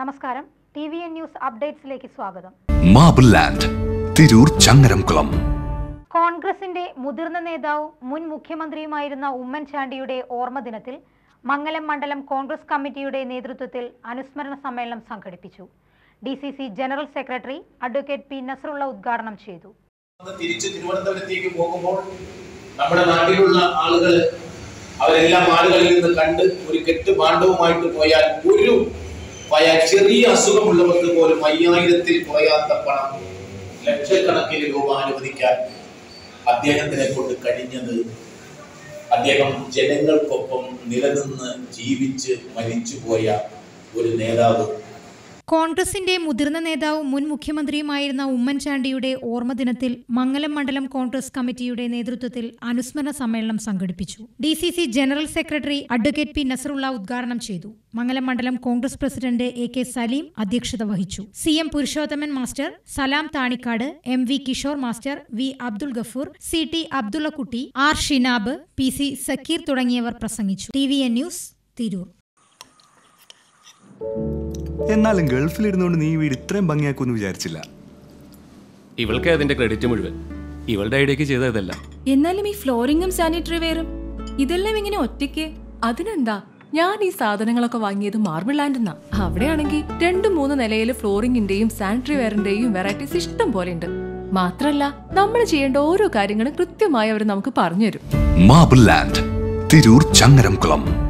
നമസ്കാരം. T V N news അപ്ഡേറ്റ്സിലേക്ക് സ്വാഗതം. Marble land Tirur Changaramkulam. കോൺഗ്രസിന്റെ മുതിർന്ന നേതാവും മുൻ മുഖ്യമന്ത്രിയുമായിരുന്ന ഉമ്മൻചാണ്ടിയുടെ ഓർമ്മ ദിനത്തിൽ മംഗലം മണ്ഡലം കോൺഗ്രസ് കമ്മിറ്റിയുടെ നേതൃത്വത്തിൽ അനുസ്മരണ സമ്മേളനം സംഘടിപ്പിച്ചു. D C C general secretary advocate P Nasarullah ഉദ്ഘാടനം ചെയ്തു. തിരിച്ച് തിരുവനന്തപുരത്തേക്ക് പോകുമ്പോൾ നമ്മുടെ നാട്ടിലുള്ള ആളുകൾ അവരെല്ലാം ആളുകളിൽ നിന്ന് കണ്ട് ഒരു കെട്ട് പാണ്ഡവുമായിട്ട് പോയാൽ ഒരു ചെറിയ അസുഖമുള്ളവർക്ക് പോലും അയ്യായിരത്തിൽ കുറയാത്ത പണം ലക്ഷക്കണക്കിന് രൂപ അനുവദിക്കാൻ അദ്ദേഹത്തിനെ കൊണ്ട് കഴിഞ്ഞത് അദ്ദേഹം ജനങ്ങൾക്കൊപ്പം നിലനിന്ന് ജീവിച്ച് മരിച്ചുപോയ ഒരു നേതാവ് കോൺഗ്രസിന്റെ മുതിർന്ന നേതാവും മുൻ മുഖ്യമന്ത്രിയുമായിരുന്ന ഉമ്മൻചാണ്ടിയുടെ ഓർമ്മദിനത്തിൽ മംഗലം മണ്ഡലം കോൺഗ്രസ് കമ്മിറ്റിയുടെ നേതൃത്വത്തിൽ അനുസ്മരണ സമ്മേളനം സംഘടിപ്പിച്ചു. D C C general secretary advocate P Nasarullah ഉദ്ഘാടനം ചെയ്തു. മംഗലം മണ്ഡലം Congress president A K Salim അധ്യക്ഷത വഹിച്ചു. C M Purushothaman master Salam Thanikkad M V Kishore master V Abdul Gafoor C T Abdullakutty R Shinab P C Sakkeer തുടങ്ങിയവർ പ്രസംഗിച്ചു. T V N news Tirur. എന്നാലും ഗൾഫിൽ ഇരുന്നുകൊണ്ട് നീ വീട് ഇത്രയും ഭംഗിയാക്കുമെന്ന് വിചാരിച്ചില്ല. ഇവൾക്ക് അതിന്റെ ക്രെഡിറ്റ് മുഴുവൻ. ഇവളുടെ ഐഡിയക്ക് ചെയ്ത ഇതല്ല. എന്നാലും ഈ ഫ്ലോറിംഗും സാനിറ്ററി വെയറും ഇതെല്ലാം ഇങ്ങനെ ഒറ്റയ്ക്ക്? അതിനെന്താ? ഞാൻ ഈ സാധനങ്ങളൊക്കെ വാങ്ങിയത് മാർബിൾ ലാൻഡ് എന്നാ അവിടെയാണെങ്കിൽ രണ്ടു മൂന്ന് നിലയിൽ ഫ്ലോറിംഗിന്റെയും സാനിറ്ററി വെയറിന്റെയും വെറൈറ്റീസ് ഇഷ്ടം പോലെ ഉണ്ട്. മാത്രല്ല നമ്മൾ ചെയ്യേണ്ട ഓരോ കാര്യങ്ങളും കൃത്യമായി അവർ നമുക്ക് പറഞ്ഞുതരും. Marble land Tirur Changaramkulam.